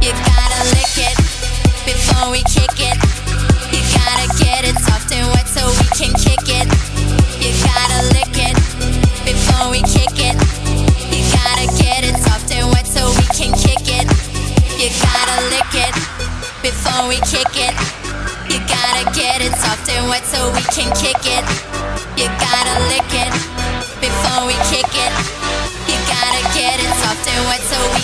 You gotta lick it before we kick it. You gotta get it soft and wet so we can kick it. You gotta lick it before we kick it. You gotta get it soft and wet so we can kick it. You gotta lick it before we kick it. You gotta get it soft and wet so we can kick it. You gotta lick it before we kick it. You gotta get it soft and wet so we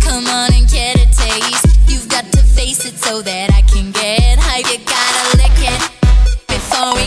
Come on and get a taste. You've got to face it so that I can get high. You gotta lick it before we